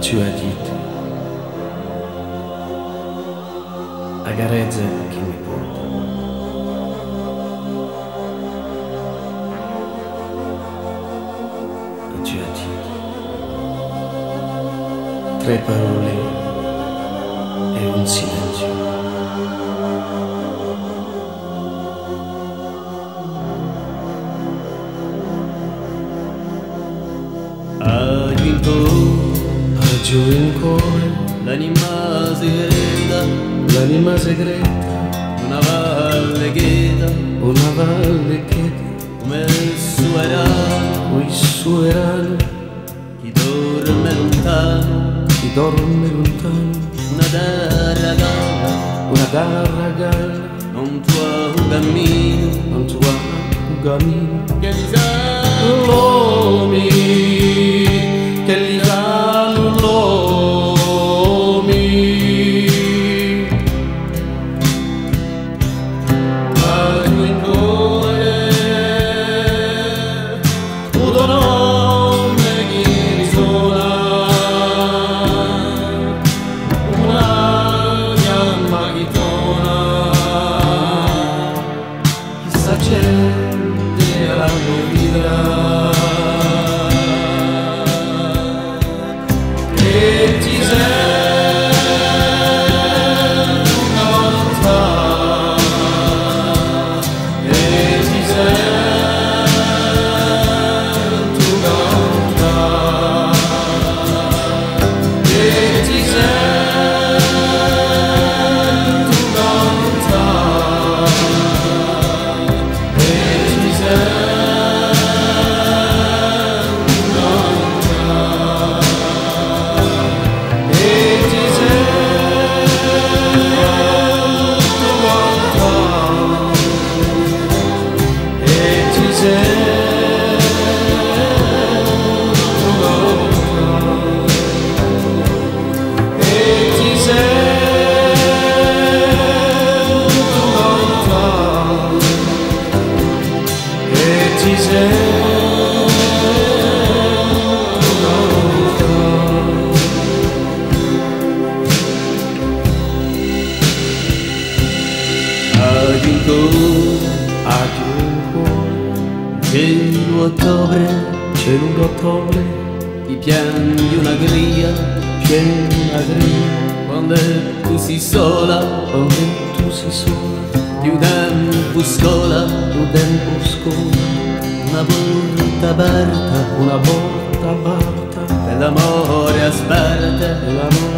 tu as dit a garezze che mi porta. E tu as dit tre parole e un silenzio. Giù in cuore l'anima segreta, l'anima segreta, una valle gheta, una valle che come il suo era, cui sueranno chi dorme lontano, chi dorme lontano, una terra calda, una terra calda, non tuo cammino, non un cammino. che mi sa de la cielo ottobre, c'è l'ottobre ti piangi una griglia, c'è una griglia quando tu sei sola, quando tu sei sola più tempo scola, tu tempo scuola una porta aperta, una volta aperta e l'amore aspetta non colora